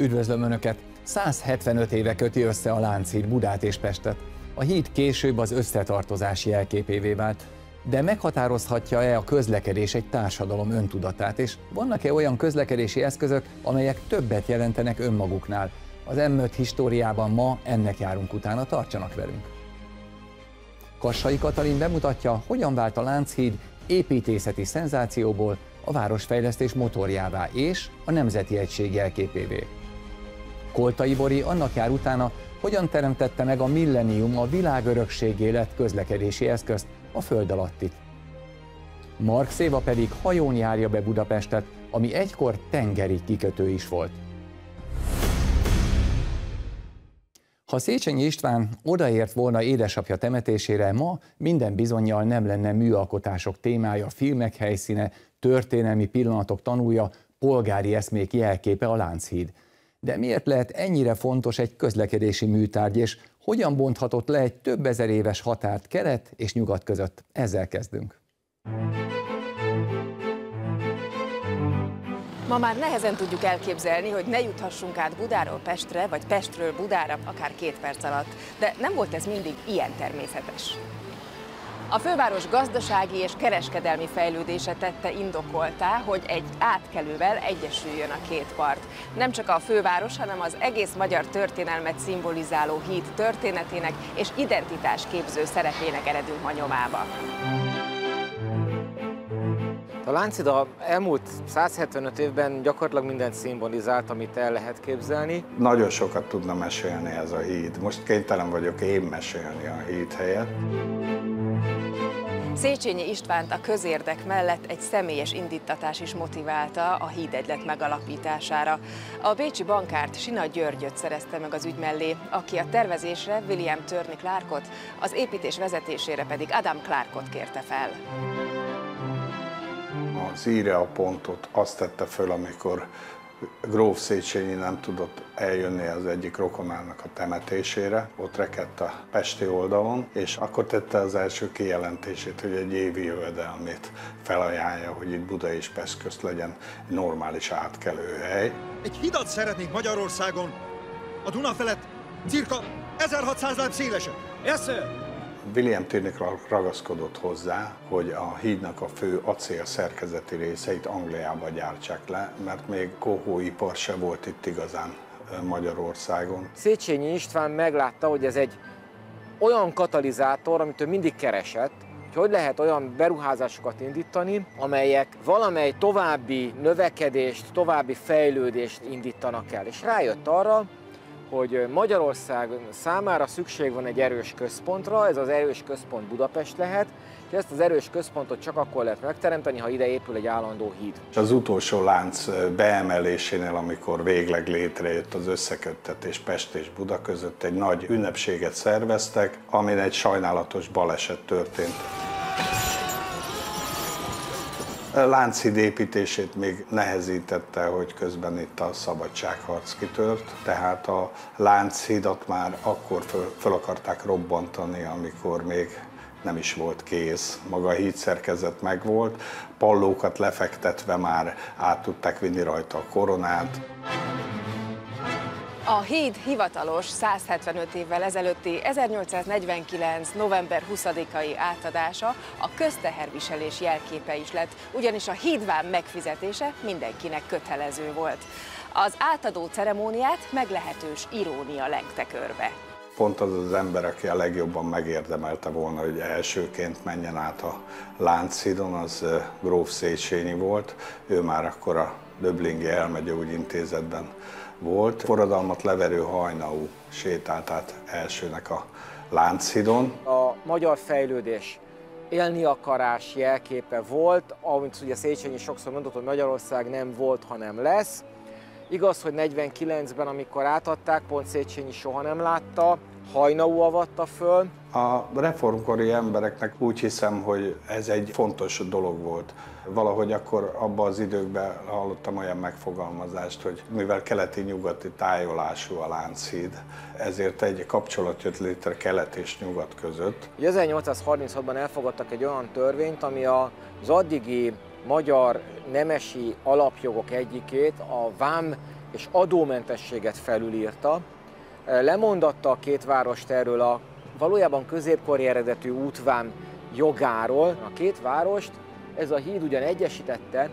Üdvözlöm Önöket! 175 éve köti össze a Lánchíd Budát és Pestet. A híd később az összetartozás jelképévé vált, de meghatározhatja-e a közlekedés egy társadalom öntudatát, és vannak-e olyan közlekedési eszközök, amelyek többet jelentenek önmaguknál? Az M5 históriában ma ennek járunk utána, tartsanak velünk! Kassai Katalin bemutatja, hogyan vált a Lánchíd építészeti szenzációból a városfejlesztés motorjává és a Nemzeti Egység jelképévé. Koltai Bori annak jár utána, hogyan teremtette meg a Millennium a világörökség élet közlekedési eszközt, a föld alattit. Mark Széva pedig hajón járja be Budapestet, ami egykor tengeri kikötő is volt. Ha Széchenyi István odaért volna édesapja temetésére, ma minden bizonyal nem lenne műalkotások témája, filmek helyszíne, történelmi pillanatok tanúja, polgári eszmék jelképe a Lánchíd. De miért lehet ennyire fontos egy közlekedési műtárgy, és hogyan bonthatott le egy több ezer éves határt kelet és nyugat között? Ezzel kezdünk. Ma már nehezen tudjuk elképzelni, hogy ne juthassunk át Budáról Pestre, vagy Pestről Budára akár két perc alatt. De nem volt ez mindig ilyen természetes. A főváros gazdasági és kereskedelmi fejlődése tette indokoltá, hogy egy átkelővel egyesüljön a két part. Nem csak a főváros, hanem az egész magyar történelmet szimbolizáló híd történetének és identitásképző szerepének eredünk ma nyomába. A Láncida elmúlt 175 évben gyakorlatilag mindent szimbolizált, amit el lehet képzelni. Nagyon sokat tudna mesélni ez a híd. Most kénytelen vagyok én mesélni a híd helyett. Széchenyi Istvánt a közérdek mellett egy személyes indítatás is motiválta a hídegylet megalapítására. A bécsi bankárt Sina Györgyöt szerezte meg az ügy mellé, aki a tervezésre William Törni Clarkot, az építés vezetésére pedig Adam Clarkot kérte fel. Az íre a pontot azt tette föl, amikor Gróf Széchenyi nem tudott eljönni az egyik rokonának a temetésére, ott rekedt a Pesti oldalon, és akkor tette az első kijelentését, hogy egy évi jövedelmét felajánlja, hogy itt Buda és Pest közt legyen egy normális átkelőhely. Egy hidat szeretnénk Magyarországon, a Duna felett cirka 1600 láb szélesen. Yes, sir. William Térnek ragaszkodott hozzá, hogy a hídnak a fő acél szerkezeti részeit Angliába gyártsák le, mert még kohóipar se volt itt igazán Magyarországon. Széchenyi István meglátta, hogy ez egy olyan katalizátor, amit ő mindig keresett, hogy hogy lehet olyan beruházásokat indítani, amelyek valamely további növekedést, további fejlődést indítanak el. És rájött arra, hogy Magyarország számára szükség van egy erős központra, ez az erős központ Budapest lehet, és ezt az erős központot csak akkor lehet megteremteni, ha ide épül egy állandó híd. Az utolsó lánc beemelésénél, amikor végleg létrejött az összeköttetés Pest és Buda között, egy nagy ünnepséget szerveztek, amin egy sajnálatos baleset történt. Lánchíd építését még nehezítette, hogy közben itt a szabadságharc kitört, tehát a Lánchidat már akkor föl, föl akarták robbantani, amikor még nem is volt kész. Maga a hídszerkezet megvolt, pallókat lefektetve már át tudták vinni rajta a koronát. A híd hivatalos 175 évvel ezelőtti 1849. november 20-ai átadása a közteherviselés jelképe is lett, ugyanis a hídván megfizetése mindenkinek kötelező volt. Az átadó ceremóniát meglehetős irónia lengte körbe. Pont az az ember, aki a legjobban megérdemelte volna, hogy elsőként menjen át a Lánchídon, az Gróf Széchenyi volt. Ő már akkor a Döblingi elmegyógy intézetben volt. Forradalmat leverő hajnaú sétált át elsőnek a Lánchidon. A magyar fejlődés élni akarás jelképe volt, amit ugye Széchenyi sokszor mondott, hogy Magyarország nem volt, hanem lesz. Igaz, hogy 49-ben, amikor átadták, pont Széchenyi soha nem látta, hajnaú avatta föl. A reformkori embereknek úgy hiszem, hogy ez egy fontos dolog volt. Valahogy akkor abban az időkben hallottam olyan megfogalmazást, hogy mivel keleti-nyugati tájolású a Lánchíd, ezért egy kapcsolat jött létre kelet és nyugat között. 1836-ban elfogadtak egy olyan törvényt, ami az addigi magyar nemesi alapjogok egyikét, a vám és adómentességet felülírta, lemondatta a két várost erről a valójában középkori eredetű útvám jogáról. A két várost ez a híd ugyan egyesítette,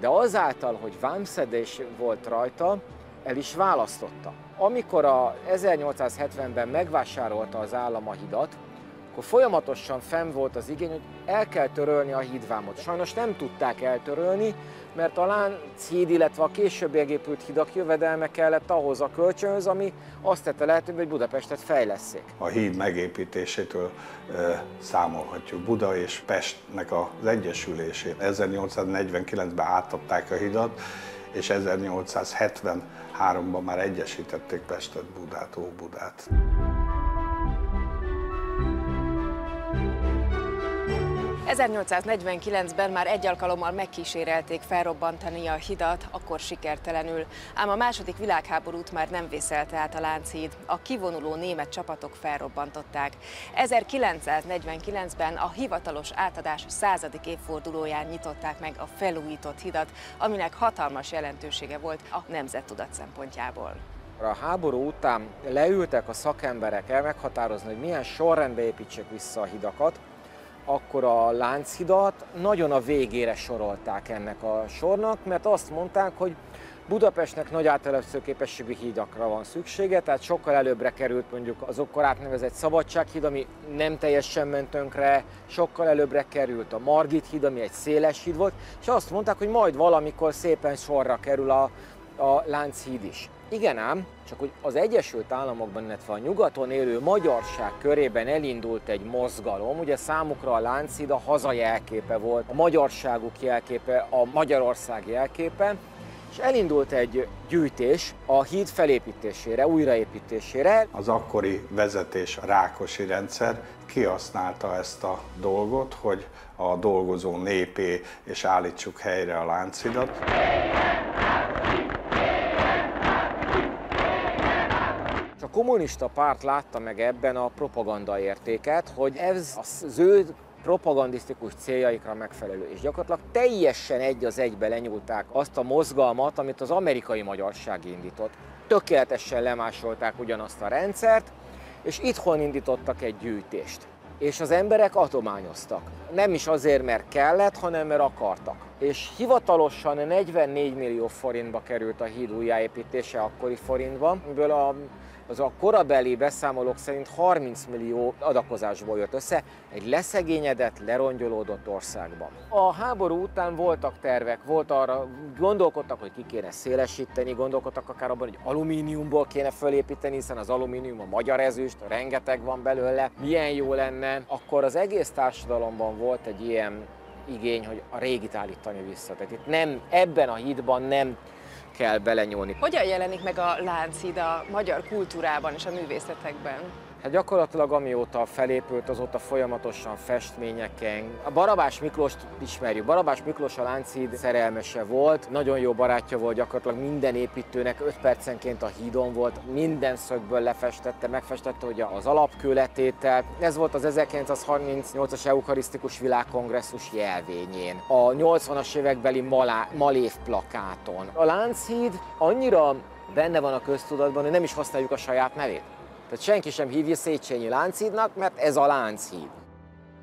de azáltal, hogy vámszedés volt rajta, el is választotta. Amikor a 1870-ben megvásárolta az állam a hidat, akkor folyamatosan fenn volt az igény, hogy el kell törölni a hídvámot. Sajnos nem tudták eltörölni, mert a Lánchíd, illetve a később épült hidak jövedelme kellett ahhoz a kölcsönhöz, ami azt tette lehetővé, hogy Budapestet fejleszék. A híd megépítésétől e, számolhatjuk Buda és Pestnek az egyesülését. 1849-ben átadták a hidat, és 1873-ban már egyesítették Pestet, Budát, Óbudát. 1849-ben már egy alkalommal megkísérelték felrobbantani a hidat, akkor sikertelenül. Ám a második világháborút már nem vészelte át a Lánchíd. A kivonuló német csapatok felrobbantották. 1949-ben a hivatalos átadás századik évfordulóján nyitották meg a felújított hidat, aminek hatalmas jelentősége volt a nemzettudat szempontjából. A háború után leültek a szakemberek el meghatározni, hogy milyen sorrendbe építsék vissza a hidakat, akkor a Lánchidat nagyon a végére sorolták ennek a sornak, mert azt mondták, hogy Budapestnek nagy átelepsző képességű hídakra van szüksége, tehát sokkal előbbre került mondjuk az akkor átnevezett Szabadsághíd, ami nem teljesen ment tönkre, sokkal előbbre került a Margit híd, ami egy széles híd volt, és azt mondták, hogy majd valamikor szépen sorra kerül a, a Lánchíd is. Igen ám, csak hogy az Egyesült Államokban, illetve a nyugaton élő magyarság körében elindult egy mozgalom, ugye számukra a Lánchíd a haza jelképe volt, a magyarságuk jelképe, a Magyarország jelképe, és elindult egy gyűjtés a híd felépítésére, újraépítésére. Az akkori vezetés, a Rákosi rendszer kihasználta ezt a dolgot, hogy a dolgozó népé és állítsuk helyre a láncidat. A kommunista párt látta meg ebben a propaganda értéket, hogy ez az ő propagandisztikus céljaikra megfelelő, és gyakorlatilag teljesen egy az egybe lenyúlták azt a mozgalmat, amit az amerikai magyarság indított. Tökéletesen lemásolták ugyanazt a rendszert, és itthon indítottak egy gyűjtést. És az emberek adományoztak. Nem is azért, mert kellett, hanem mert akartak. És hivatalosan 44 millió forintba került a híd újjáépítése akkori forintban, amiből a az a korabeli beszámolók szerint 30 millió adakozásból jött össze egy leszegényedett, lerongyolódott országban. A háború után voltak tervek, volt arra, gondolkodtak, hogy ki kéne szélesíteni, gondolkodtak akár abban, hogy alumíniumból kéne fölépíteni, hiszen az alumínium a magyar ezüst, rengeteg van belőle, milyen jó lenne. Akkor az egész társadalomban volt egy ilyen igény, hogy a régit állítani vissza. Tehát itt nem, ebben a hídban nem kell belenyúlni. Hogyan jelenik meg a Lánchíd a magyar kultúrában és a művészetekben? Hát gyakorlatilag amióta felépült, azóta folyamatosan festményeken. A Barabás Miklóst ismerjük. Barabás Miklós a Lánchíd szerelmese volt, nagyon jó barátja volt gyakorlatilag minden építőnek, 5 percenként a hídon volt, minden szögből lefestette, megfestette ugye az alapkőletételt. Ez volt az 1938-as Eukarisztikus Világkongresszus jelvényén, a 80-as évekbeli Malá, Malév plakáton. A Lánchíd annyira benne van a köztudatban, hogy nem is használjuk a saját nevét. Tehát senki sem hívja Széchenyi Lánchídnak, mert ez a Lánchíd.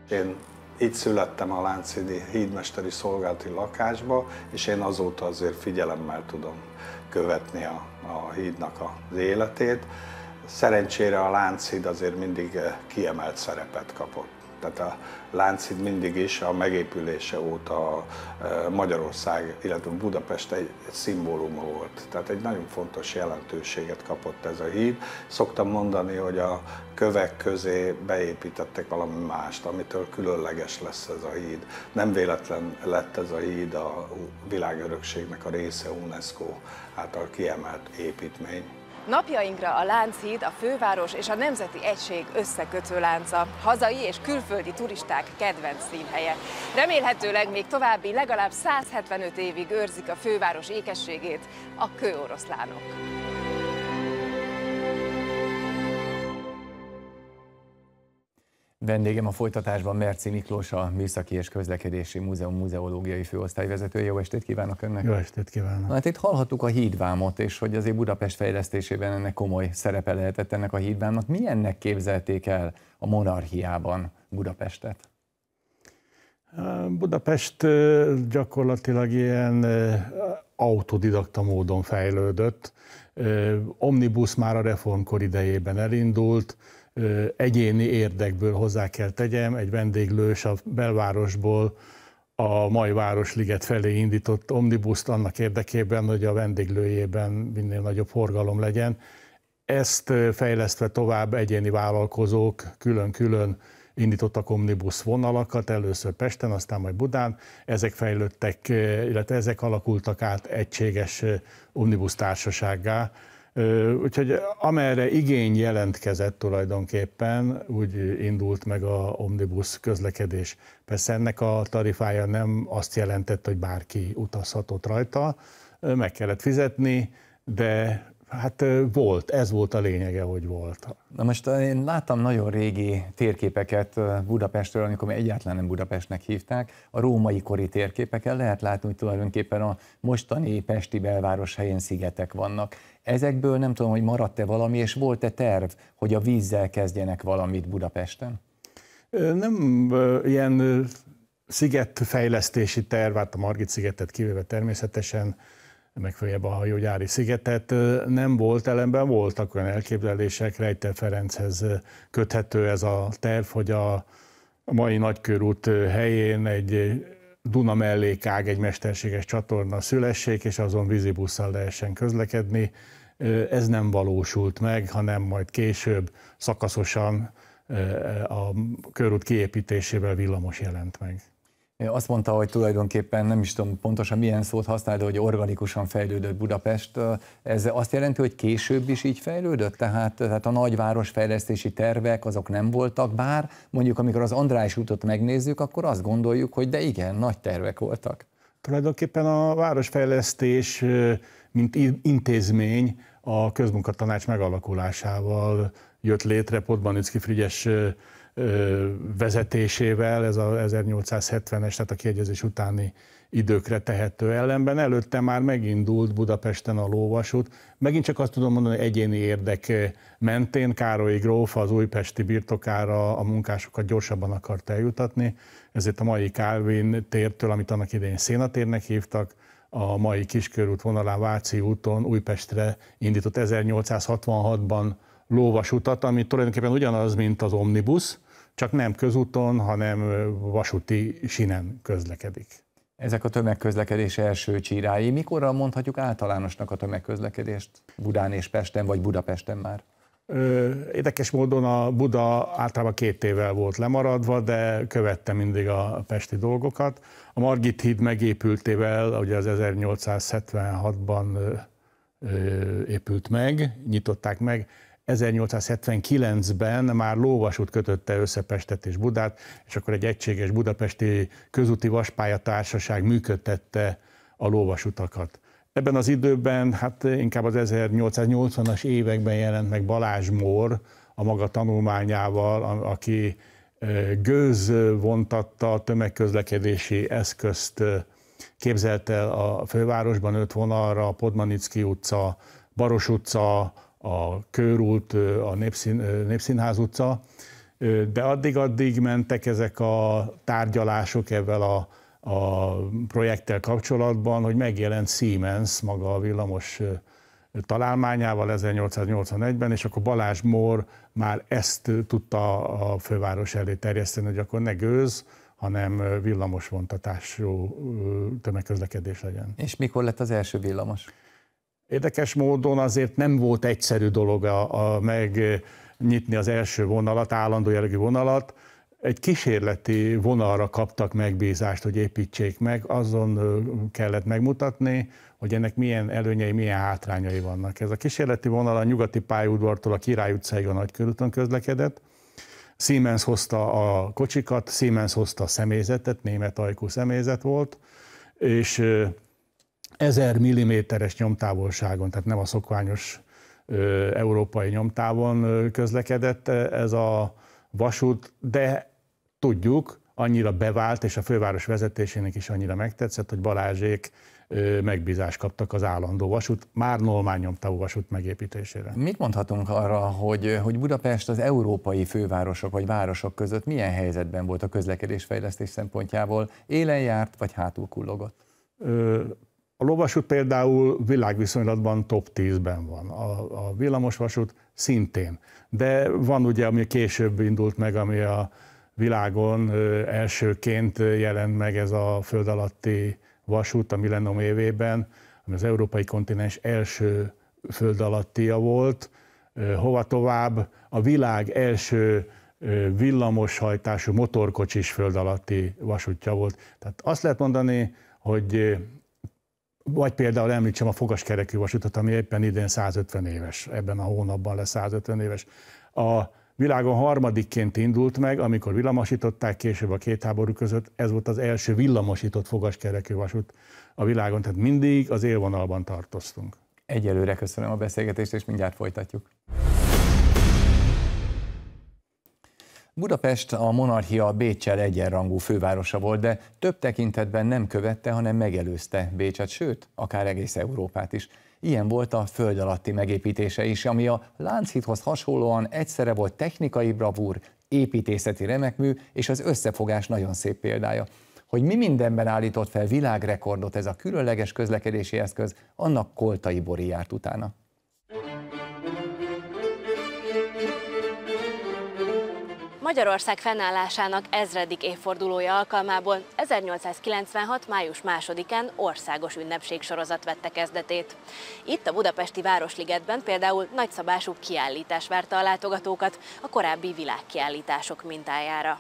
Én itt születtem a Lánchídi hídmesteri szolgálati lakásba, és én azóta azért figyelemmel tudom követni a, a hídnak az életét. Szerencsére a Lánchíd azért mindig kiemelt szerepet kapott. Tehát a Lánchíd mindig is a megépülése óta Magyarország, illetve Budapest egy szimbóluma volt. Tehát egy nagyon fontos jelentőséget kapott ez a híd. Szoktam mondani, hogy a kövek közé beépítettek valami mást, amitől különleges lesz ez a híd. Nem véletlen lett ez a híd a világörökségnek a része UNESCO által kiemelt építmény. Napjainkra a Lánchíd a főváros és a Nemzeti Egység összekötő lánca, hazai és külföldi turisták kedvenc színhelye. Remélhetőleg még további legalább 175 évig őrzik a főváros ékességét a kőoroszlánok. Vendégem a folytatásban Merci Miklós, a Műszaki és Közlekedési Múzeum muzeológiai főosztályvezetője. Jó estét kívánok önnek! Jó estét kívánok! Na, hát itt hallhattuk a hídvámot, és hogy azért Budapest fejlesztésében ennek komoly szerepe lehetett ennek a hídvámnak. Milyennek képzelték el a monarchiában Budapestet? Budapest gyakorlatilag ilyen autodidakta módon fejlődött. Omnibus már a reformkor idejében elindult, egyéni érdekből hozzá kell tegyem, egy vendéglős a belvárosból a mai Városliget felé indított omnibuszt annak érdekében, hogy a vendéglőjében minél nagyobb forgalom legyen. Ezt fejlesztve tovább egyéni vállalkozók külön-külön indítottak omnibus vonalakat, először Pesten, aztán majd Budán. Ezek fejlődtek, illetve ezek alakultak át egységes omnibus társasággá, Úgyhogy amerre igény jelentkezett tulajdonképpen, úgy indult meg a omnibus közlekedés. Persze ennek a tarifája nem azt jelentett, hogy bárki utazhatott rajta, meg kellett fizetni, de Hát volt, ez volt a lényege, hogy volt. Na most én láttam nagyon régi térképeket Budapestről, amikor még egyáltalán nem Budapestnek hívták. A római kori térképeken lehet látni, hogy tulajdonképpen a mostani Pesti belváros helyén szigetek vannak. Ezekből nem tudom, hogy maradt-e valami, és volt-e terv, hogy a vízzel kezdjenek valamit Budapesten? Nem ilyen szigetfejlesztési terv, hát a Margit szigetet kivéve természetesen, megfelelően a hajógyári szigetet nem volt, ellenben voltak olyan elképzelések, Rejte Ferenchez köthető ez a terv, hogy a mai nagykörút helyén egy Duna mellékág, egy mesterséges csatorna szülessék, és azon vízibusszal lehessen közlekedni. Ez nem valósult meg, hanem majd később szakaszosan a körút kiépítésével villamos jelent meg. Azt mondta, hogy tulajdonképpen nem is tudom pontosan milyen szót használ, de hogy organikusan fejlődött Budapest. Ez azt jelenti, hogy később is így fejlődött? Tehát, tehát a nagyváros fejlesztési tervek azok nem voltak, bár mondjuk amikor az András útot megnézzük, akkor azt gondoljuk, hogy de igen, nagy tervek voltak. Tulajdonképpen a városfejlesztés, mint intézmény a közmunkatanács megalakulásával jött létre, Podmanicki Frigyes vezetésével, ez a 1870-es, tehát a kiegyezés utáni időkre tehető ellenben. Előtte már megindult Budapesten a lóvasút. Megint csak azt tudom mondani, hogy egyéni érdek mentén Károly gróf az újpesti birtokára a munkásokat gyorsabban akart eljutatni, ezért a mai Kálvin tértől, amit annak idején Szénatérnek hívtak, a mai Kiskörút vonalán Váci úton Újpestre indított 1866-ban lóvasutat, ami tulajdonképpen ugyanaz, mint az omnibus, csak nem közúton, hanem vasúti sinen közlekedik. Ezek a tömegközlekedés első csírái. Mikorra mondhatjuk általánosnak a tömegközlekedést Budán és Pesten, vagy Budapesten már? Érdekes módon a Buda általában két évvel volt lemaradva, de követte mindig a pesti dolgokat. A Margit híd megépültével, ugye az 1876-ban épült meg, nyitották meg, 1879-ben már lóvasút kötötte össze Pestet és Budát, és akkor egy egységes budapesti közúti vaspályatársaság működtette a lóvasutakat. Ebben az időben, hát inkább az 1880-as években jelent meg Balázs Mór a maga tanulmányával, aki gőz vontatta a tömegközlekedési eszközt, képzelt el a fővárosban öt vonalra, Podmanicki utca, Baros utca, a Körút, a Népszín, Népszínház utca, de addig-addig mentek ezek a tárgyalások ebben a, a projekttel kapcsolatban, hogy megjelent Siemens maga a villamos találmányával 1881-ben, és akkor Balázs Mór már ezt tudta a főváros elé terjeszteni, hogy akkor ne gőz, hanem villamos vontatású tömegközlekedés legyen. És mikor lett az első villamos? Érdekes módon azért nem volt egyszerű dolog a, a megnyitni az első vonalat, állandó jellegű vonalat. Egy kísérleti vonalra kaptak megbízást, hogy építsék meg, azon kellett megmutatni, hogy ennek milyen előnyei, milyen hátrányai vannak. Ez a kísérleti vonal a nyugati pályaudvartól a Király utcáig a Nagykörúton közlekedett. Siemens hozta a kocsikat, Siemens hozta a személyzetet, német ajkú személyzet volt, és 1000 mm-es nyomtávolságon, tehát nem a szokványos ö, európai nyomtávon ö, közlekedett ez a vasút, de tudjuk, annyira bevált, és a főváros vezetésének is annyira megtetszett, hogy Balázsék megbízást kaptak az állandó vasút, már normálnyomtávú vasút megépítésére. Mit mondhatunk arra, hogy, hogy Budapest az európai fővárosok vagy városok között milyen helyzetben volt a közlekedésfejlesztés szempontjából? Élen járt, vagy hátul kullogott? A lovasút például világviszonylatban top 10-ben van, a, a villamosvasút szintén. De van ugye, ami később indult meg, ami a világon elsőként jelent meg ez a föld alatti vasút a millennium évében, ami az európai kontinens első föld alattia volt. Hova tovább? A világ első villamoshajtású motorkocsis föld alatti vasútja volt. Tehát azt lehet mondani, hogy vagy például említsem a fogaskerekű vasutat, ami éppen idén 150 éves, ebben a hónapban lesz 150 éves. A világon harmadikként indult meg, amikor villamosították később a két háború között, ez volt az első villamosított fogaskerekű vasút a világon, tehát mindig az élvonalban tartoztunk. Egyelőre köszönöm a beszélgetést, és mindjárt folytatjuk. Budapest a monarchia Bécsel egyenrangú fővárosa volt, de több tekintetben nem követte, hanem megelőzte Bécset, sőt, akár egész Európát is. Ilyen volt a föld alatti megépítése is, ami a Lánchídhoz hasonlóan egyszerre volt technikai bravúr, építészeti remekmű és az összefogás nagyon szép példája. Hogy mi mindenben állított fel világrekordot ez a különleges közlekedési eszköz, annak Koltai Bori járt utána. Magyarország fennállásának ezredik évfordulója alkalmából 1896. május 2-án országos ünnepségsorozat vette kezdetét. Itt a budapesti Városligetben például nagyszabású kiállítás várta a látogatókat a korábbi világkiállítások mintájára.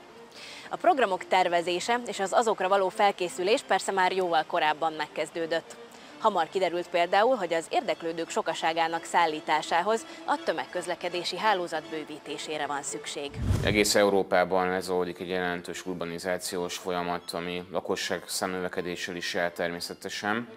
A programok tervezése és az azokra való felkészülés persze már jóval korábban megkezdődött. Hamar kiderült például, hogy az érdeklődők sokaságának szállításához a tömegközlekedési hálózat bővítésére van szükség. Egész Európában ez oldik egy jelentős urbanizációs folyamat, ami lakosság számnövekedéssel is jár természetesen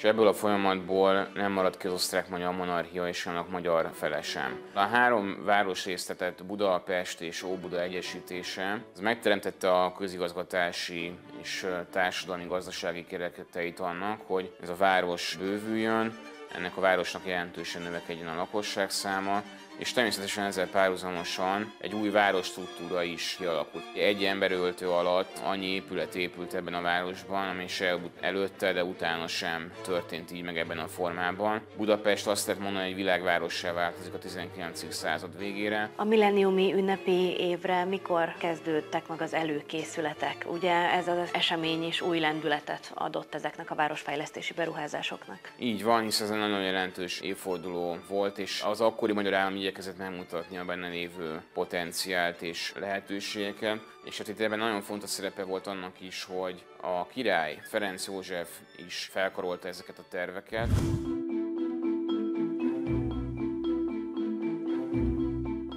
és ebből a folyamatból nem maradt ki az osztrák-magyar monarchia és annak magyar fele sem. A három város résztetett Budapest és Óbuda egyesítése az megteremtette a közigazgatási és társadalmi gazdasági kereketeit annak, hogy ez a város bővüljön, ennek a városnak jelentősen növekedjen a lakosság száma, és természetesen ezzel párhuzamosan egy új várostruktúra is kialakult. Egy emberöltő alatt annyi épület épült ebben a városban, ami se előtte, de utána sem történt így meg ebben a formában. Budapest azt lehet mondani, hogy világvárossá változik a 19. század végére. A milleniumi ünnepi évre mikor kezdődtek meg az előkészületek? Ugye ez az esemény is új lendületet adott ezeknek a városfejlesztési beruházásoknak. Így van, hisz ez egy nagyon jelentős évforduló volt, és az akkori magyar állami igyekezett megmutatni a benne lévő potenciált és lehetőségeket, és hát itt ebben nagyon fontos szerepe volt annak is, hogy a király Ferenc József is felkarolta ezeket a terveket.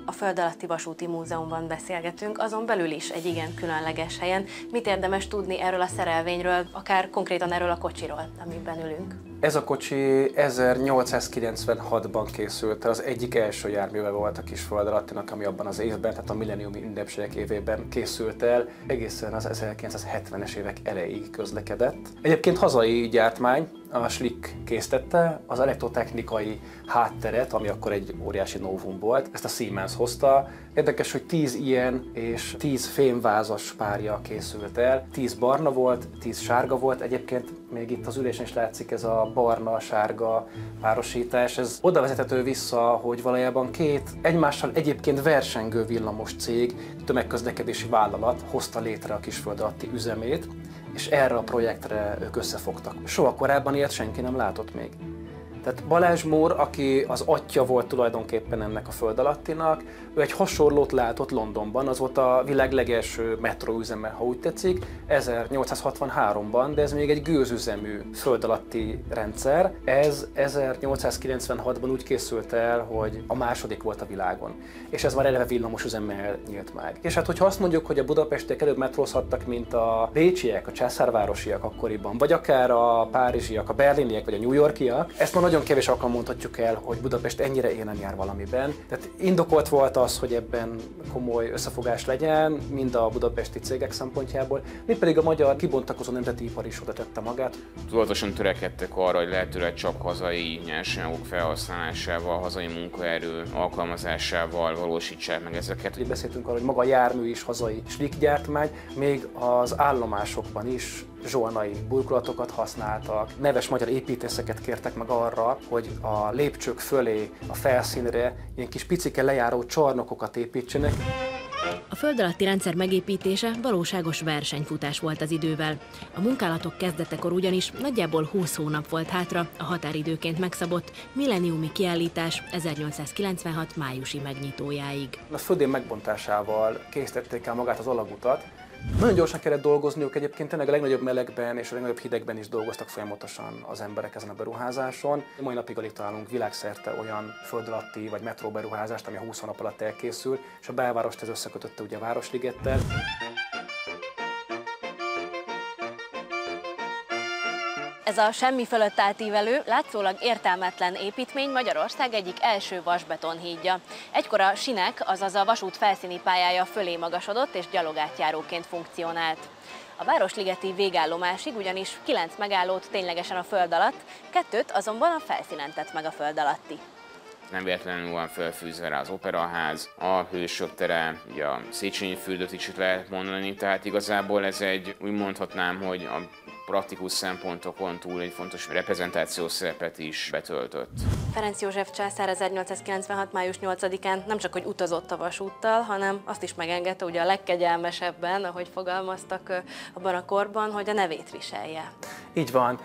A Föld alatti vasúti múzeumban beszélgetünk, azon belül is egy igen különleges helyen. Mit érdemes tudni erről a szerelvényről, akár konkrétan erről a kocsiról, amiben ülünk? Ez a kocsi 1896-ban készült, az egyik első járműve volt a Föld alattinak, ami abban az évben, tehát a milleniumi ünnepségek évében készült el, egészen az 1970-es évek elejéig közlekedett. Egyébként hazai gyártmány, a Schlick készítette az elektrotechnikai hátteret, ami akkor egy óriási novum volt. Ezt a Siemens hozta. Érdekes, hogy 10 ilyen és 10 fémvázas párja készült el. 10 barna volt, 10 sárga volt. Egyébként még itt az ülésen is látszik ez a barna-sárga párosítás. Ez oda vezethető vissza, hogy valójában két egymással egyébként versengő villamos cég, tömegközlekedési vállalat hozta létre a kisföld alatti üzemét, és erre a projektre ők összefogtak. Soha korábban ilyet senki nem látott még. Tehát Balázs Mór, aki az atya volt tulajdonképpen ennek a föld alattinak, ő egy hasonlót látott Londonban, az volt a világ legelső metróüzeme, ha úgy tetszik, 1863-ban, de ez még egy gőzüzemű föld alatti rendszer. Ez 1896-ban úgy készült el, hogy a második volt a világon, és ez már eleve villamos üzemmel nyílt meg. És hát, hogyha azt mondjuk, hogy a budapestiek előbb metrózhattak, mint a bécsiek, a császárvárosiak akkoriban, vagy akár a párizsiak, a berliniek, vagy a New Yorkiak, ezt ma nagyon kevés alkalom mondhatjuk el, hogy Budapest ennyire élen jár valamiben. Tehát indokolt volt az, hogy ebben komoly összefogás legyen, mind a budapesti cégek szempontjából, mind pedig a magyar kibontakozó nemzeti ipar is oda tette magát. Tudatosan törekedtek arra, hogy lehetőleg csak hazai nyersanyagok felhasználásával, hazai munkaerő alkalmazásával valósítsák meg ezeket. Ugye beszéltünk arról, hogy maga a jármű is hazai slikgyártmány, még az állomásokban is zsolnai burkolatokat használtak, neves magyar építészeket kértek meg arra, hogy a lépcsők fölé, a felszínre ilyen kis picike lejáró csarnokokat építsenek. A föld alatti rendszer megépítése valóságos versenyfutás volt az idővel. A munkálatok kezdetekor ugyanis nagyjából 20 hónap volt hátra a határidőként megszabott milleniumi kiállítás 1896 májusi megnyitójáig. A földén megbontásával készítették el magát az alagutat, nagyon gyorsan kellett dolgozniuk, egyébként tényleg a legnagyobb melegben és a legnagyobb hidegben is dolgoztak folyamatosan az emberek ezen a beruházáson. Mai napig alig találunk világszerte olyan föld alatti vagy metró beruházást, ami a 20 nap alatt elkészül, és a belvárost ez összekötötte ugye a Városligettel. Ez a semmi fölött átívelő, látszólag értelmetlen építmény Magyarország egyik első vasbetonhídja. Egykor a sinek, azaz a vasút felszíni pályája fölé magasodott és gyalogátjáróként funkcionált. A Városligeti végállomásig ugyanis 9 megállót ténylegesen a föld alatt, kettőt azonban a felszínen tett meg a föld alatti nem véletlenül van felfűzve rá az operaház, a hősök tere, ugye a Széchenyi fürdőt is lehet mondani, tehát igazából ez egy, úgy mondhatnám, hogy a praktikus szempontokon túl egy fontos reprezentációs szerepet is betöltött. Ferenc József császár 1896. május 8-án nem csak hogy utazott a vasúttal, hanem azt is megengedte, ugye a legkegyelmesebben, ahogy fogalmaztak abban a korban, hogy a nevét viselje. Így van.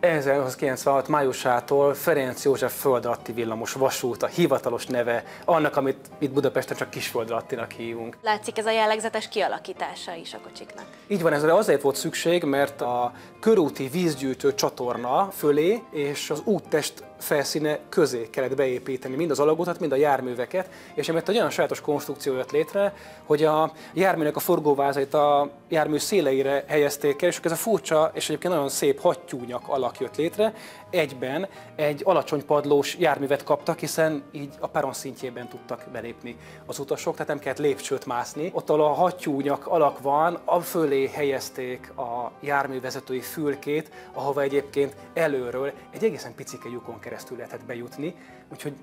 1896 májusától Ferenc József földalatti villamos vasút, a hivatalos neve annak, amit itt Budapesten csak kisföldalattinak hívunk. Látszik ez a jellegzetes kialakítása is a kocsiknak. Így van, ezre azért volt szükség, mert a körúti vízgyűjtő csatorna fölé és az úttest felszíne közé kellett beépíteni mind az alagutat, mind a járműveket, és emiatt egy olyan sajátos konstrukció jött létre, hogy a járműnek a forgóvázait a jármű széleire helyezték el, és ez a furcsa és egyébként nagyon szép hattyúnyak alak jött létre, egyben egy alacsony padlós járművet kaptak, hiszen így a peron szintjében tudtak belépni az utasok, tehát nem kellett lépcsőt mászni. Ott, ahol a hattyúnyak alak van, a fölé helyezték a járművezetői fülkét, ahova egyébként előről egy egészen picike lyukon keresztül lehetett bejutni, úgyhogy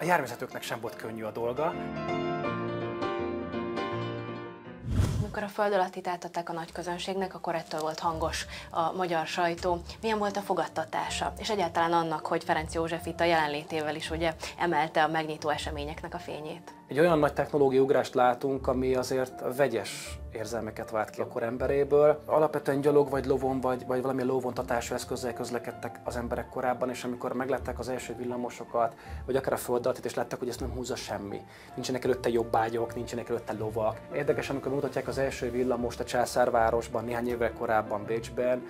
a járművezetőknek sem volt könnyű a dolga. Amikor a föld alatti átadták a nagy közönségnek, akkor ettől volt hangos a magyar sajtó. Milyen volt a fogadtatása? És egyáltalán annak, hogy Ferenc József itt a jelenlétével is ugye emelte a megnyitó eseményeknek a fényét? Egy olyan nagy technológiai ugrást látunk, ami azért vegyes érzelmeket vált ki a kor emberéből. Alapvetően gyalog vagy lovon, vagy, vagy valami lóvontatású eszközzel közlekedtek az emberek korábban, és amikor meglátták az első villamosokat, vagy akár a földatit, és látták, hogy ezt nem húzza semmi. Nincsenek előtte jobbágyok, nincsenek előtte lovak. Érdekes, amikor mutatják az első villamost a császárvárosban, néhány évvel korábban Bécsben,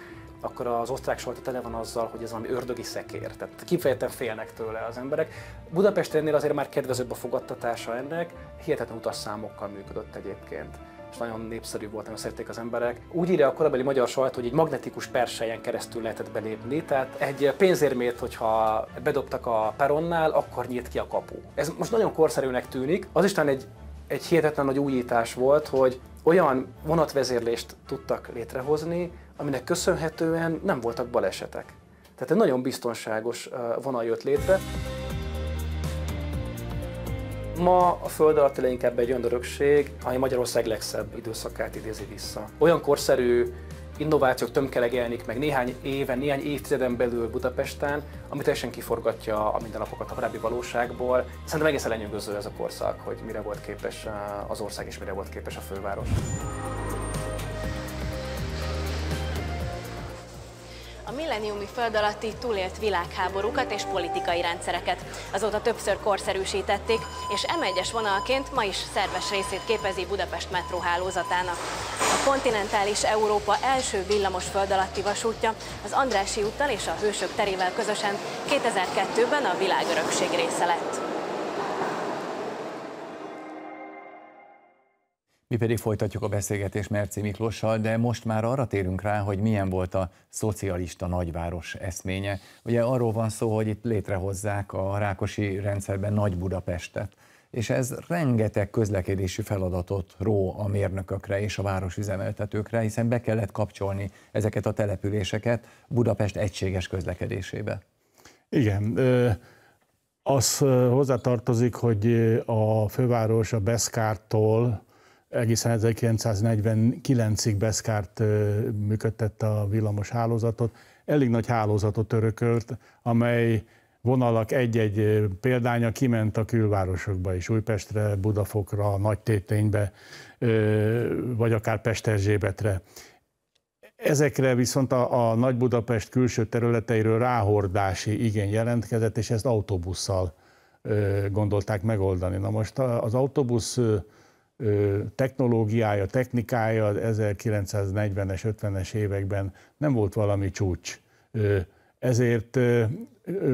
akkor az osztrák sajtó tele van azzal, hogy ez valami ördögi szekér. Tehát kifejezetten félnek tőle az emberek. Budapestennél azért már kedvezőbb a fogadtatása ennek, hihetetlen utasszámokkal működött egyébként és nagyon népszerű volt, nagyon szerették az emberek. Úgy írja a korabeli magyar sajtó, hogy egy magnetikus perselyen keresztül lehetett belépni, tehát egy pénzérmét, hogyha bedobtak a peronnál, akkor nyílt ki a kapu. Ez most nagyon korszerűnek tűnik, az is egy, egy hihetetlen nagy újítás volt, hogy olyan vonatvezérlést tudtak létrehozni, aminek köszönhetően nem voltak balesetek. Tehát egy nagyon biztonságos vonal jött létre. Ma a föld alatt inkább egy olyan örökség, ami Magyarország legszebb időszakát idézi vissza. Olyan korszerű innovációk tömkeleg jelenik meg néhány éven, néhány évtizeden belül Budapesten, ami teljesen kiforgatja a mindennapokat a korábbi valóságból. Szerintem egészen lenyűgöző ez a korszak, hogy mire volt képes az ország és mire volt képes a főváros. A milleniumi föld alatti túlélt világháborúkat és politikai rendszereket. Azóta többször korszerűsítették, és M1-es vonalként ma is szerves részét képezi Budapest metró hálózatának. A kontinentális Európa első villamos föld alatti vasútja az Andrási úttal és a Hősök terével közösen 2002-ben a világörökség része lett. Mi pedig folytatjuk a beszélgetést Merci Miklossal, de most már arra térünk rá, hogy milyen volt a szocialista nagyváros eszménye. Ugye arról van szó, hogy itt létrehozzák a Rákosi rendszerben Nagy Budapestet, és ez rengeteg közlekedési feladatot ró a mérnökökre és a városüzemeltetőkre, hiszen be kellett kapcsolni ezeket a településeket Budapest egységes közlekedésébe. Igen, az hozzátartozik, hogy a főváros a Beszkártól egészen 1949-ig Beszkárt működtette a villamos hálózatot. Elég nagy hálózatot örökölt, amely vonalak egy-egy példánya kiment a külvárosokba is, Újpestre, Budafokra, Nagytéténybe, vagy akár Pesterzsébetre. Ezekre viszont a, a Nagy Budapest külső területeiről ráhordási igény jelentkezett, és ezt autóbusszal gondolták megoldani. Na most az autóbusz technológiája, technikája 1940-es, 50-es években nem volt valami csúcs. Ezért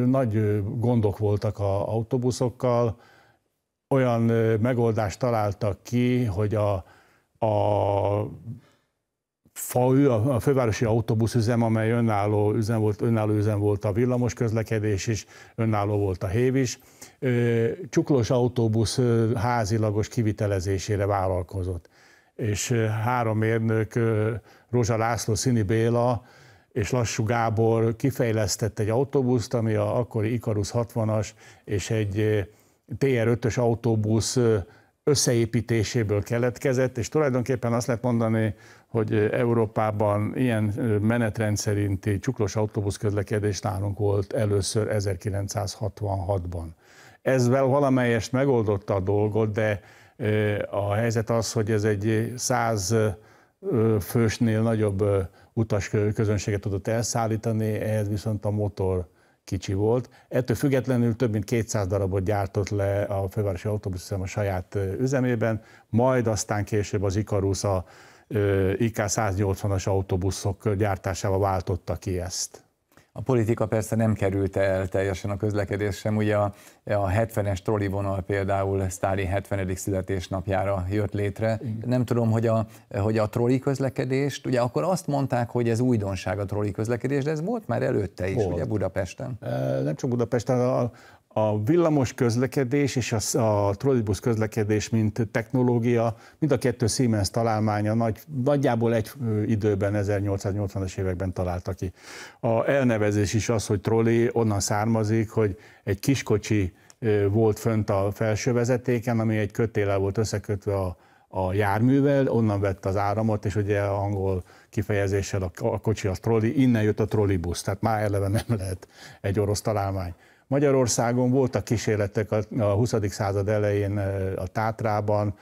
nagy gondok voltak a autóbuszokkal, olyan megoldást találtak ki, hogy a, a FAÜ, a fővárosi autóbuszüzem, amely önálló üzem volt, önálló üzem volt a villamos közlekedés is, önálló volt a hév is, csuklós autóbusz házilagos kivitelezésére vállalkozott. És három mérnök, Rózsa László, Szini Béla és Lassú Gábor kifejlesztett egy autóbuszt, ami a akkori Ikarus 60-as és egy TR5-ös autóbusz összeépítéséből keletkezett, és tulajdonképpen azt lehet mondani, hogy Európában ilyen menetrend szerinti csuklós autóbusz közlekedés nálunk volt először 1966-ban. Ez valamelyest megoldotta a dolgot, de a helyzet az, hogy ez egy száz fősnél nagyobb utas közönséget tudott elszállítani, ehhez viszont a motor kicsi volt. Ettől függetlenül több mint 200 darabot gyártott le a fővárosi autóbuszüzem a saját üzemében, majd aztán később az Ikarus a IK 180-as autóbuszok gyártásával váltotta ki ezt. A politika persze nem került el teljesen a közlekedés sem. Ugye a, a 70-es trollivonal például Sztálin 70. születésnapjára jött létre. Igen. Nem tudom, hogy a, hogy a trolli közlekedést, ugye akkor azt mondták, hogy ez újdonság a trolli közlekedés, de ez volt már előtte is, volt. ugye Budapesten? Nem csak Budapesten, a, a villamos közlekedés és a, a trollibusz közlekedés, mint technológia, mind a kettő Siemens találmánya nagy, nagyjából egy időben, 1880-as években találta ki. A elnevezés is az, hogy trolli, onnan származik, hogy egy kiskocsi volt fönt a felső vezetéken, ami egy kötéllel volt összekötve a, a járművel, onnan vett az áramot, és ugye angol kifejezéssel a, a kocsi az trolli, innen jött a trollibusz, tehát már eleve nem lehet egy orosz találmány. Magyarországon voltak kísérletek a 20. század elején a Tátrában,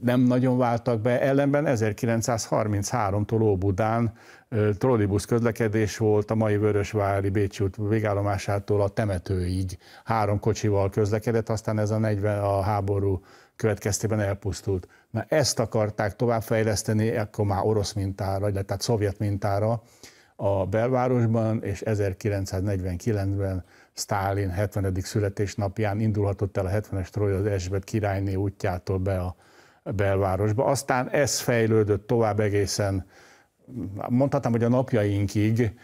nem nagyon váltak be, ellenben 1933-tól Óbudán trollibusz közlekedés volt a mai Vörösvári Bécsi út végállomásától a temetőig. Három kocsival közlekedett, aztán ez a 40 a háború következtében elpusztult. Na ezt akarták továbbfejleszteni, akkor már orosz mintára, tehát szovjet mintára, a belvárosban, és 1949-ben Stálin 70. születésnapján indulhatott el a 70-es troj az Esbet királyné útjától be a belvárosba. Aztán ez fejlődött tovább egészen, mondhatnám, hogy a napjainkig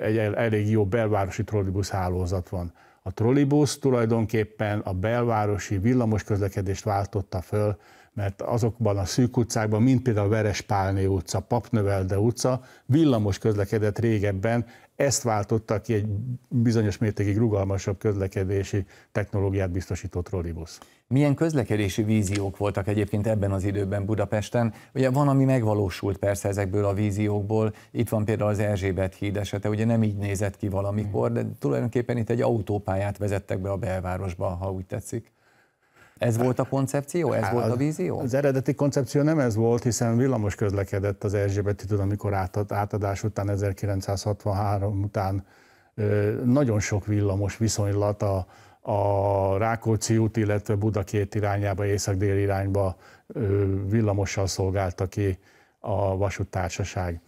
egy elég jó belvárosi trollibusz hálózat van. A trollibusz tulajdonképpen a belvárosi villamos közlekedést váltotta föl, mert azokban a szűk utcákban, mint például Verespálné utca, Papnövelde utca, villamos közlekedett régebben, ezt váltotta ki egy bizonyos mértékig rugalmasabb közlekedési technológiát biztosító trollibusz. Milyen közlekedési víziók voltak egyébként ebben az időben Budapesten? Ugye van, ami megvalósult persze ezekből a víziókból. Itt van például az Erzsébet híd esete, ugye nem így nézett ki valamikor, de tulajdonképpen itt egy autópályát vezettek be a belvárosba, ha úgy tetszik. Ez volt a koncepció? Ez hát, volt a vízió? Az eredeti koncepció nem ez volt, hiszen villamos közlekedett az Erzsébeti tud, amikor átad, átadás után, 1963 után nagyon sok villamos viszonylat a, a Rákóczi út, illetve Buda két irányába, észak-dél irányba villamossal szolgálta ki a vasúttársaság.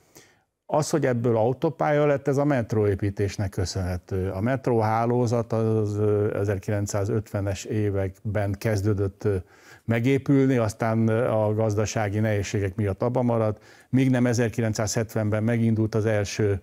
Az, hogy ebből autópálya lett, ez a metróépítésnek köszönhető. A metróhálózat az 1950-es években kezdődött megépülni, aztán a gazdasági nehézségek miatt abba maradt, míg nem 1970-ben megindult az első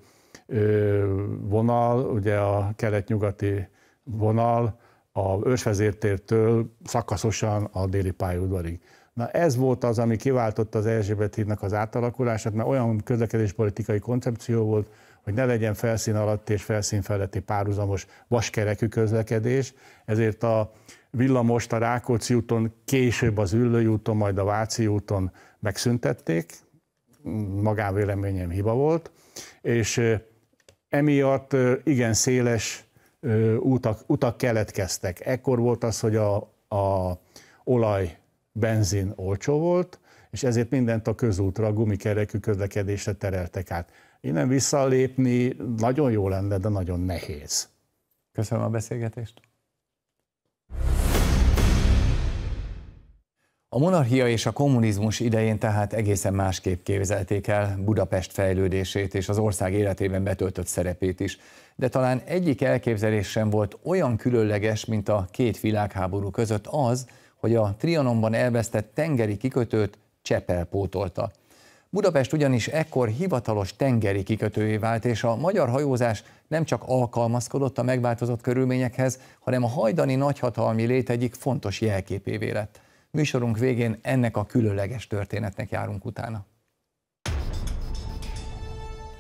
vonal, ugye a kelet-nyugati vonal, a ősvezértértől szakaszosan a déli pályaudvarig. Na ez volt az, ami kiváltotta az Erzsébet hídnak az átalakulását, mert olyan közlekedéspolitikai koncepció volt, hogy ne legyen felszín alatt és felszín feletti párhuzamos vaskerekű közlekedés, ezért a villamost a Rákóczi úton, később az Üllői úton, majd a Váci úton megszüntették, magánvéleményem hiba volt, és emiatt igen széles utak, utak keletkeztek. Ekkor volt az, hogy a, a olaj, benzin olcsó volt, és ezért mindent a közútra, a gumikerekű közlekedésre tereltek át. Innen visszalépni nagyon jó lenne, de nagyon nehéz. Köszönöm a beszélgetést. A monarchia és a kommunizmus idején tehát egészen másképp képzelték el Budapest fejlődését és az ország életében betöltött szerepét is. De talán egyik elképzelés sem volt olyan különleges, mint a két világháború között az, hogy a Trianonban elvesztett tengeri kikötőt Csepel pótolta. Budapest ugyanis ekkor hivatalos tengeri kikötővé vált, és a magyar hajózás nem csak alkalmazkodott a megváltozott körülményekhez, hanem a hajdani nagyhatalmi lét egyik fontos jelképévé lett. Műsorunk végén ennek a különleges történetnek járunk utána.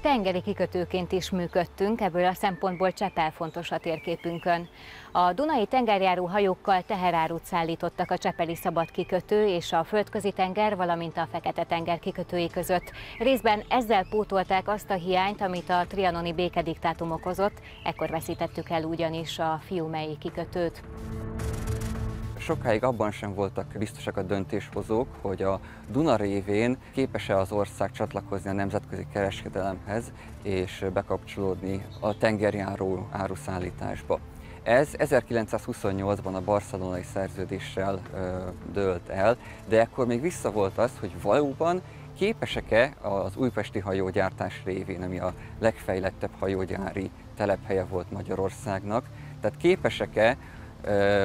Tengeri kikötőként is működtünk, ebből a szempontból Csepel fontos a térképünkön. A Dunai tengerjáró hajókkal teherárut szállítottak a Csepeli szabad kikötő és a földközi tenger, valamint a Fekete tenger kikötői között. Részben ezzel pótolták azt a hiányt, amit a trianoni békediktátum okozott, ekkor veszítettük el ugyanis a Fiumei kikötőt sokáig abban sem voltak biztosak a döntéshozók, hogy a Duna révén képes-e az ország csatlakozni a nemzetközi kereskedelemhez és bekapcsolódni a tengerjáró áruszállításba. Ez 1928-ban a barcelonai szerződéssel ö, dőlt el, de ekkor még vissza volt az, hogy valóban képesek-e az újpesti hajógyártás révén, ami a legfejlettebb hajógyári telephelye volt Magyarországnak, tehát képesek-e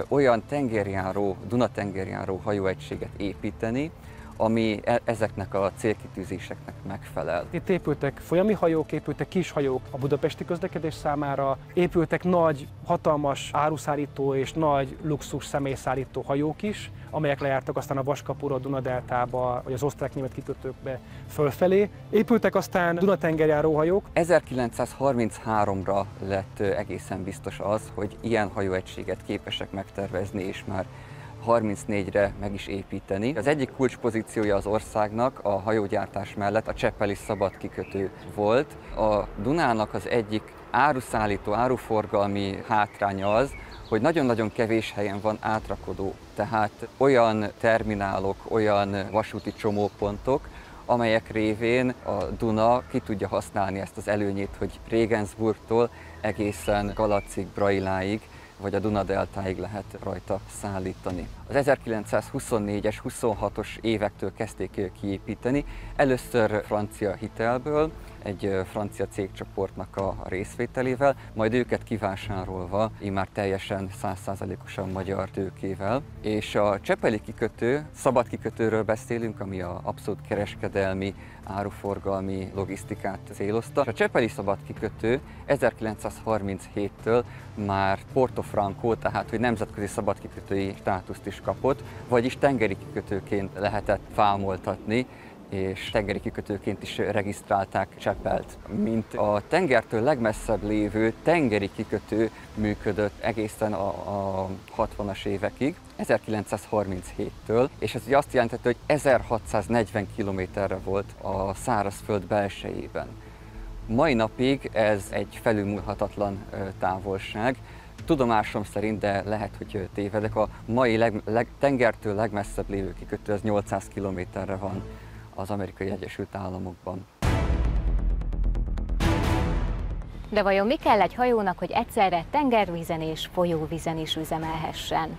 olyan tengerjáró, Dunatengerjáró hajóegységet építeni, ami e- ezeknek a célkitűzéseknek megfelel. Itt épültek folyami hajók, épültek kis hajók a budapesti közlekedés számára, épültek nagy, hatalmas áruszállító és nagy luxus személyszállító hajók is, amelyek lejártak aztán a Vaskapura, Dunadeltába, vagy az osztrák-német kikötőkbe fölfelé. Épültek aztán Dunatengerjáró hajók. 1933-ra lett egészen biztos az, hogy ilyen hajóegységet képesek megtervezni, és már 34-re meg is építeni. Az egyik kulcspozíciója az országnak a hajógyártás mellett a Cseppeli szabad kikötő volt. A Dunának az egyik áruszállító, áruforgalmi hátránya az, hogy nagyon-nagyon kevés helyen van átrakodó, tehát olyan terminálok, olyan vasúti csomópontok, amelyek révén a Duna ki tudja használni ezt az előnyét, hogy Regensburgtól egészen Galacig, Brailáig vagy a Duna-deltáig lehet rajta szállítani. Az 1924-es, 26-os évektől kezdték kiépíteni, először francia hitelből, egy francia cégcsoportnak a részvételével, majd őket kivásárolva, immár teljesen százszázalékosan magyar tőkével. És a Csepeli kikötő, szabad kikötőről beszélünk, ami a abszolút kereskedelmi, áruforgalmi logisztikát célozta. A Csepeli szabad kikötő 1937-től már Porto Franco, tehát hogy nemzetközi szabadkikötői státuszt is kapott, vagyis tengeri kikötőként lehetett fámoltatni, és tengeri kikötőként is regisztrálták Cseppelt. Mint a tengertől legmesszebb lévő tengeri kikötő működött egészen a, a 60-as évekig, 1937-től, és ez azt jelentette, hogy 1640 kilométerre volt a szárazföld belsejében. Mai napig ez egy felülmúlhatatlan távolság, Tudomásom szerint, de lehet, hogy tévedek, a mai leg, leg, tengertől legmesszebb lévő kikötő az 800 kilométerre van az amerikai Egyesült Államokban. De vajon mi kell egy hajónak, hogy egyszerre tengervízen és folyóvízen is üzemelhessen?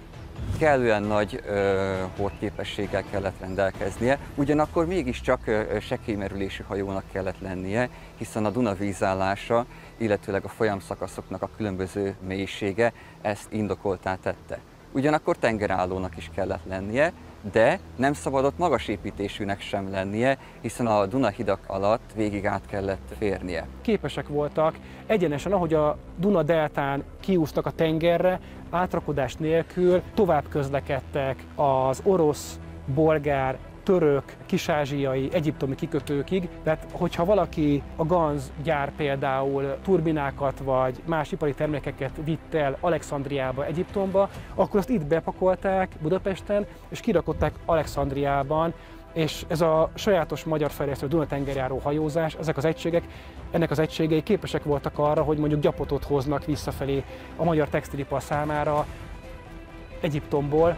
kellően nagy ö, hordképességgel kellett rendelkeznie, ugyanakkor mégiscsak ö, sekélymerülésű hajónak kellett lennie, hiszen a Duna vízállása, illetőleg a folyamszakaszoknak a különböző mélysége ezt indokoltá tette. Ugyanakkor tengerállónak is kellett lennie, de nem szabadott magas építésűnek sem lennie, hiszen a Duna hidak alatt végig át kellett férnie. Képesek voltak egyenesen, ahogy a Duna deltán kiúztak a tengerre, átrakodás nélkül tovább közlekedtek az orosz, bolgár, török, kisázsiai, egyiptomi kikötőkig. Tehát, hogyha valaki a Ganz gyár például turbinákat vagy más ipari termékeket vitt el Alexandriába, Egyiptomba, akkor azt itt bepakolták Budapesten, és kirakották Alexandriában, és ez a sajátos magyar fejlesztő Dunatengerjáró hajózás, ezek az egységek, ennek az egységei képesek voltak arra, hogy mondjuk gyapotot hoznak visszafelé a magyar textilipar számára Egyiptomból.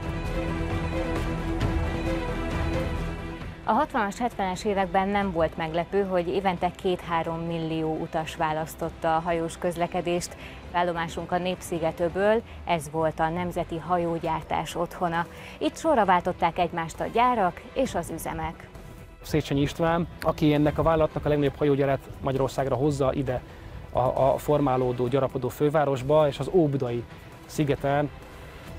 A 60-as, 70-es években nem volt meglepő, hogy évente 2-3 millió utas választotta a hajós közlekedést. Állomásunk a Népszigetőből, ez volt a Nemzeti Hajógyártás otthona. Itt sorra váltották egymást a gyárak és az üzemek. Széchenyi István, aki ennek a vállalatnak a legnagyobb hajógyárat Magyarországra hozza ide a, a formálódó, gyarapodó fővárosba, és az Óbudai szigeten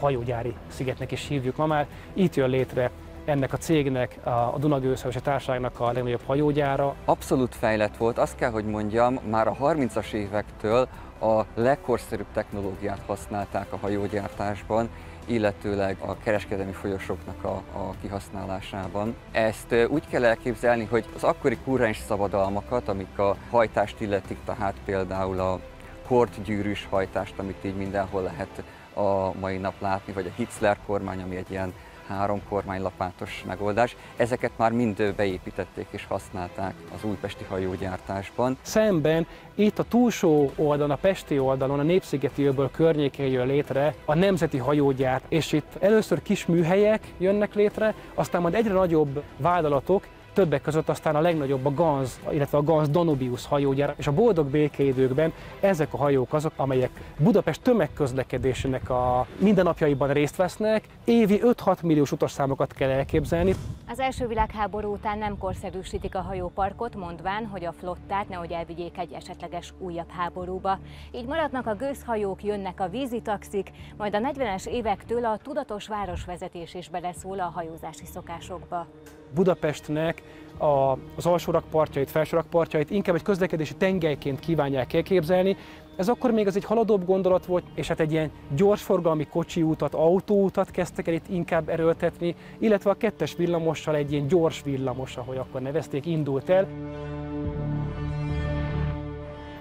hajógyári szigetnek is hívjuk ma már. Itt jön létre ennek a cégnek, a Dunagőszhajósi Társaságnak a legnagyobb hajógyára. Abszolút fejlett volt, azt kell, hogy mondjam, már a 30-as évektől a legkorszerűbb technológiát használták a hajógyártásban, illetőleg a kereskedelmi folyosóknak a, a kihasználásában. Ezt úgy kell elképzelni, hogy az akkori kurrens szabadalmakat, amik a hajtást illetik, tehát például a kortgyűrűs hajtást, amit így mindenhol lehet a mai nap látni, vagy a Hitzler kormány, ami egy ilyen három kormánylapátos megoldás. Ezeket már mind beépítették és használták az újpesti hajógyártásban. Szemben itt a túlsó oldalon, a pesti oldalon, a Népszigeti öböl környékén jön létre a Nemzeti Hajógyárt, és itt először kis műhelyek jönnek létre, aztán majd egyre nagyobb vállalatok, többek között aztán a legnagyobb a Ganz, illetve a Ganz Danubius hajógyár, és a boldog békeidőkben ezek a hajók azok, amelyek Budapest tömegközlekedésének a mindennapjaiban részt vesznek, évi 5-6 milliós utasszámokat kell elképzelni. Az első világháború után nem korszerűsítik a hajóparkot, mondván, hogy a flottát nehogy elvigyék egy esetleges újabb háborúba. Így maradnak a gőzhajók, jönnek a vízitaxik, majd a 40-es évektől a tudatos városvezetés is beleszól a hajózási szokásokba. Budapestnek a, az alsórakpartjait, felsőrakpartjait inkább egy közlekedési tengelyként kívánják elképzelni. Ez akkor még az egy haladóbb gondolat volt, és hát egy ilyen gyorsforgalmi kocsi útat, autóutat kezdtek el itt inkább erőltetni, illetve a kettes villamossal egy ilyen gyors villamos, ahogy akkor nevezték, indult el.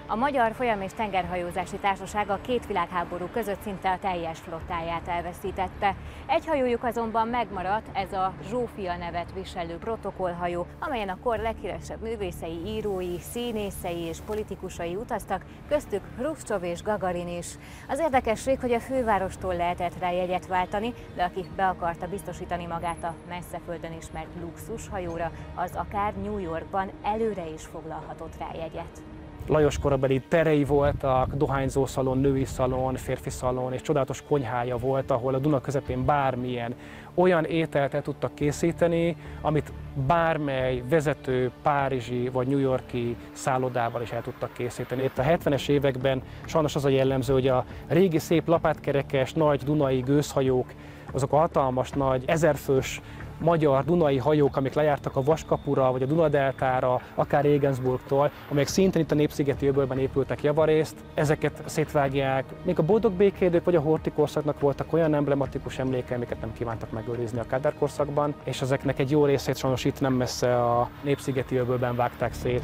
A Magyar Folyam és Tengerhajózási Társaság a két világháború között szinte a teljes flottáját elveszítette. Egy hajójuk azonban megmaradt, ez a Zsófia nevet viselő protokollhajó, amelyen a kor leghíresebb művészei, írói, színészei és politikusai utaztak, köztük Hruscsov és Gagarin is. Az érdekesség, hogy a fővárostól lehetett rá jegyet váltani, de aki be akarta biztosítani magát a messze földön ismert luxushajóra, az akár New Yorkban előre is foglalhatott rá jegyet. Lajos korabeli terei voltak, dohányzó szalon, női szalon, férfi szalon, és csodálatos konyhája volt, ahol a Duna közepén bármilyen olyan ételt el tudtak készíteni, amit bármely vezető párizsi vagy New Yorki szállodával is el tudtak készíteni. Itt a 70-es években sajnos az a jellemző, hogy a régi szép lapátkerekes, nagy dunai gőzhajók, azok a hatalmas nagy ezerfős magyar dunai hajók, amik lejártak a Vaskapura vagy a Dunadeltára, akár Regensburgtól, amelyek szintén itt a Népszigeti öbölben épültek javarészt, ezeket szétvágják. Még a boldog békédők vagy a horti korszaknak voltak olyan emblematikus emléke, amiket nem kívántak megőrizni a Kádár korszakban, és ezeknek egy jó részét sajnos itt nem messze a Népszigeti öbölben vágták szét.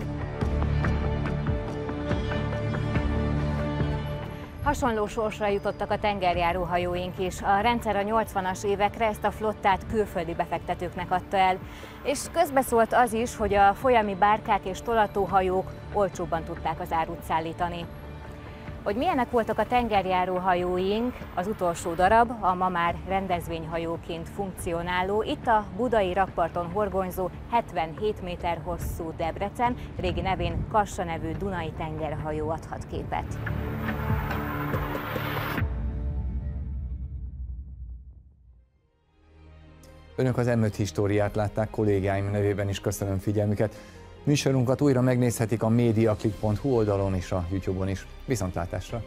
Hasonló sorsra jutottak a tengerjáró hajóink is. A rendszer a 80-as évekre ezt a flottát külföldi befektetőknek adta el. És közbeszólt az is, hogy a folyami bárkák és tolatóhajók olcsóbban tudták az árut szállítani. Hogy milyenek voltak a tengerjáró hajóink, az utolsó darab, a ma már rendezvényhajóként funkcionáló, itt a budai rakparton horgonyzó 77 méter hosszú Debrecen, régi nevén Kassa nevű Dunai tengerhajó adhat képet. Önök az M5 históriát látták, kollégáim nevében is köszönöm figyelmüket. Műsorunkat újra megnézhetik a mediaclick.hu oldalon és a YouTube-on is. Viszontlátásra!